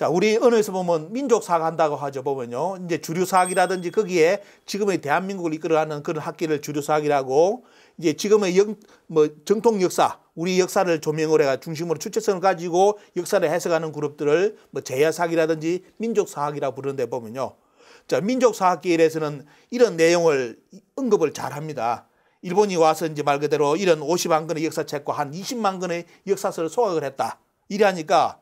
자, 우리 언어에서 보면 민족사학 한다고 하죠. 보면요. 이제 주류사학이라든지 거기에 지금의 대한민국을 이끌어가는 그런 학기를 주류사학이라고 이제 지금의 영, 뭐 정통 역사, 우리 역사를 조명을 해가 중심으로 주체성을 가지고 역사를 해석하는 그룹들을 뭐 제야사학이라든지 민족사학이라고 부르는데 보면요. 자, 민족사학계에서는 이런 내용을 언급을 잘 합니다. 일본이 와서 이제 말 그대로 이런 50만 권의 역사책과 한 20만 권의 역사서를 소각을 했다. 이래하니까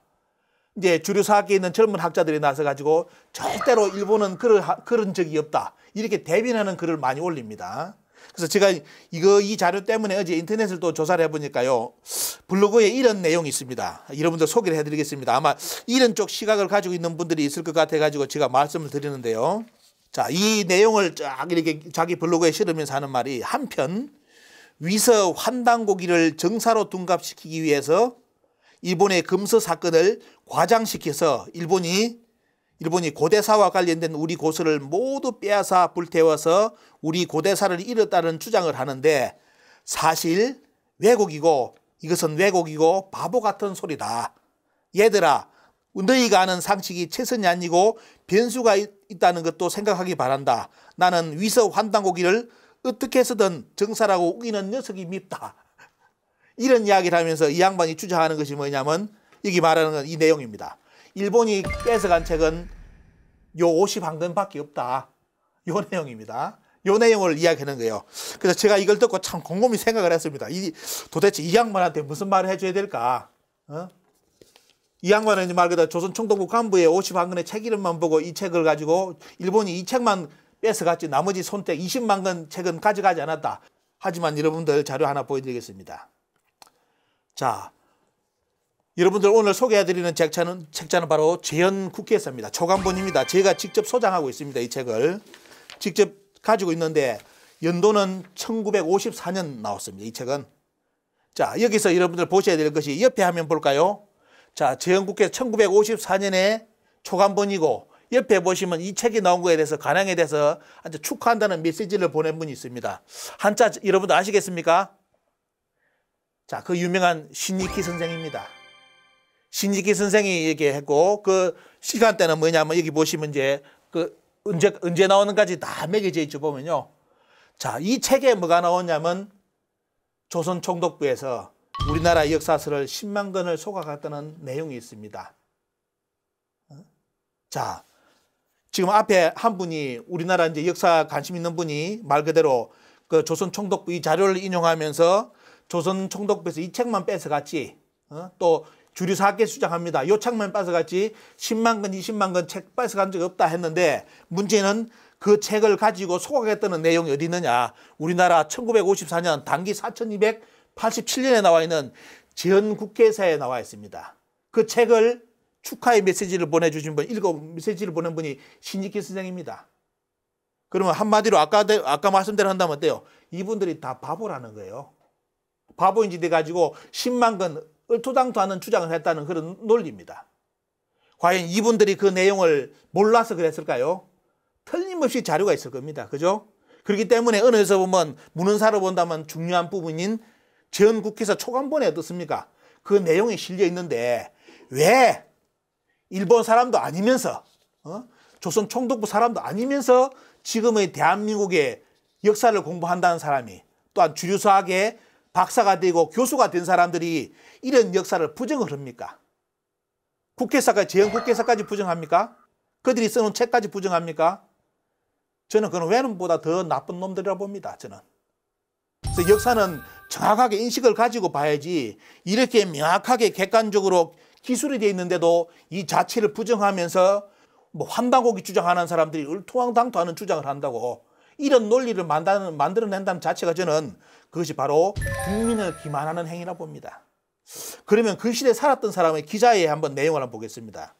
이제 주류 사학계에 있는 젊은 학자들이 나서 가지고 절대로 일본은 그럴, 그런 적이 없다. 이렇게 대변하는 글을 많이 올립니다. 그래서 제가 이거 이 자료 때문에 어제 인터넷을 또 조사를 해보니까요. 블로그에 이런 내용이 있습니다. 여러분들 소개를 해드리겠습니다. 아마 이런 쪽 시각을 가지고 있는 분들이 있을 것 같아가지고 제가 말씀을 드리는데요. 자, 이 내용을 쫙 이렇게 자기 블로그에 실으면서 하는 말이 한편 위서 환단고기를 정사로 둔갑시키기 위해서 일본의 금서 사건을 과장시켜서 일본이 일본이 고대사와 관련된 우리 고서를 모두 빼앗아 불태워서 우리 고대사를 잃었다는 주장을 하는데 사실 왜곡이고 이것은 왜곡이고 바보 같은 소리다. 얘들아 너희가 아는 상식이 최선이 아니고 변수가 있다는 것도 생각하기 바란다. 나는 위서 환단고기를 어떻게 해서든 정사라고 우기는 녀석이 밉다. 이런 이야기를 하면서 이 양반이 주장하는 것이 뭐냐면 여기 말하는 건 이 내용입니다. 일본이 뺏어간 책은 요 50한권밖에 없다. 요 내용입니다. 요 내용을 이야기하는 거예요. 그래서 제가 이걸 듣고 참 곰곰이 생각을 했습니다. 이, 도대체 이 양반한테 무슨 말을 해줘야 될까? 어? 이 양반은 말 그대로 조선 총독부 간부의 50한 권의 책 이름만 보고 이 책을 가지고 일본이 이 책만 뺏어갔지 나머지 손택 20만 권 책은 가져가지 않았다. 하지만 여러분들 자료 하나 보여드리겠습니다. 자, 여러분들 오늘 소개해드리는 책자는, 책자는 바로 재현 국회사입니다. 초간본입니다. 제가 직접 소장하고 있습니다. 이 책을. 직접 가지고 있는데 연도는 1954년 나왔습니다. 이 책은. 자, 여기서 여러분들 보셔야 될 것이 옆에 화면 볼까요? 자, 재헌국회 1954년에 초간본이고 옆에 보시면 이 책이 나온 거에 대해서 간항에 대해서 아주 축하한다는 메시지를 보낸 분이 있습니다. 한자 여러분들 아시겠습니까? 자, 그 유명한 신이키 선생입니다. 신이키 선생이 얘기했고 그 시간대는 뭐냐면 여기 보시면 이제 그 언제 언제 나오는까지 다 매겨져 있죠 보면요. 자, 이 책에 뭐가 나오냐면 조선 총독부에서 우리나라 역사서를 10만 권을 소각했다는 내용이 있습니다. 어? 자, 지금 앞에 한 분이 우리나라 이제 역사 관심 있는 분이 말 그대로 그 조선 총독부 이 자료를 인용하면서 조선 총독부에서 이 책만 뺏어갔지. 어? 또 주류 사학계 수장합니다. 요 책만 뺏어갔지 10만 건, 20만 건 책 뺏어간 적 없다 했는데 문제는 그 책을 가지고 소각했다는 내용이 어디 있느냐. 우리나라 1954년 단기 4287년에 나와 있는 지연 국회사에 나와 있습니다. 그 책을 축하의 메시지를 보내주신 분, 읽어 메시지를 보낸 분이 신익희 선생입니다. 그러면 한마디로 아까, 아까 말씀대로 한다면 어때요? 이분들이 다 바보라는 거예요. 바보인지 돼가지고 10만 건 얼토당토 하는 주장을 했다는 그런 논리입니다. 과연 이분들이 그 내용을 몰라서 그랬을까요? 틀림없이 자료가 있을 겁니다. 그죠? 그렇기 때문에 언어에서 보면 문헌사로 본다면 중요한 부분인 전 국회사 초간본에 어떻습니까? 그 내용이 실려 있는데 왜 일본 사람도 아니면서 어? 조선 총독부 사람도 아니면서 지금의 대한민국의 역사를 공부한다는 사람이 또한 주류사학의 박사가 되고 교수가 된 사람들이 이런 역사를 부정을 합니까? 국회사까지, 재헌국회사까지 부정합니까? 그들이 써놓은 책까지 부정합니까? 저는 그런 외놈보다 더 나쁜 놈들이라 봅니다. 저는. 그래서 역사는 정확하게 인식을 가지고 봐야지 이렇게 명확하게 객관적으로 기술이 되어 있는데도 이 자체를 부정하면서 뭐 환방곡이 주장하는 사람들이 을토왕당토하는 주장을 한다고 이런 논리를 만들어낸다는 자체가 저는 그것이 바로 국민을 기만하는 행위라 봅니다. 그러면 그 시대에 살았던 사람의 기자의 한번 내용을 한번 보겠습니다.